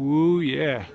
Woo, yeah.